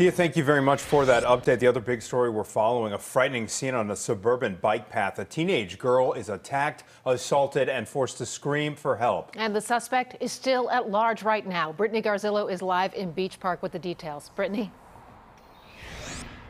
Tia, thank you very much for that update. The other big story we're following a frightening scene on a suburban bike path. A teenage girl is attacked, assaulted, and forced to scream for help. And the suspect is still at large right now. Brittany Garzillo is live in Beach Park with the details. Brittany.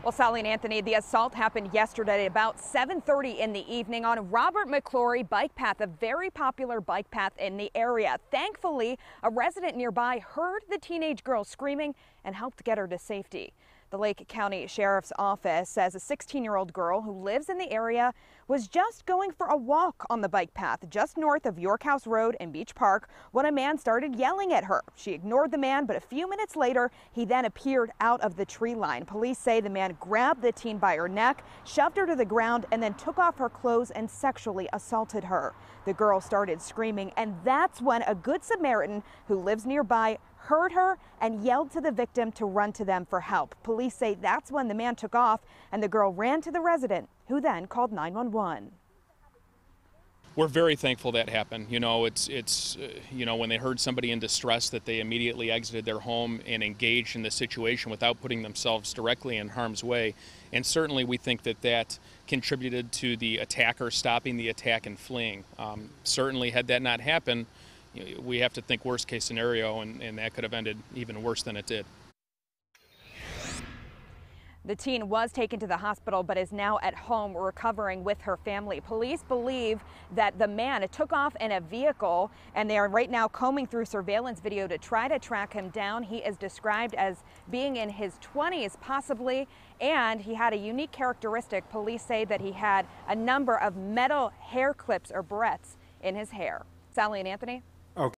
Well, Sally and Anthony, the assault happened yesterday at about 7.30 in the evening on Robert McClory Bike Path, a very popular bike path in the area. Thankfully, a resident nearby heard the teenage girl screaming and helped get her to safety. The Lake County Sheriff's Office says a 16-year-old girl who lives in the area was just going for a walk on the bike path just north of York House Road in Beach Park when a man started yelling at her. She ignored the man, but a few minutes later, he then appeared out of the tree line. Police say the man grabbed the teen by her neck, shoved her to the ground, and then took off her clothes and sexually assaulted her. The girl started screaming, and that's when a Good Samaritan who lives nearby heard her and yelled to the victim to run to them for help. Police say that's when the man took off and the girl ran to the resident, who then called 911 we're very thankful that happened. You know, it's it's uh, you know when they heard somebody in distress that they immediately exited their home and engaged in the situation without putting themselves directly in harm's way. And certainly, we think that that contributed to the attacker stopping the attack and fleeing. Um, certainly, had that not happened, we have to think worst case scenario, and, and that could have ended even worse than it did. The teen was taken to the hospital but is now at home recovering with her family. Police believe that the man took off in a vehicle and they are right now combing through surveillance video to try to track him down. He is described as being in his 20s possibly and he had a unique characteristic. Police say that he had a number of metal hair clips or barrettes in his hair. Sally and Anthony?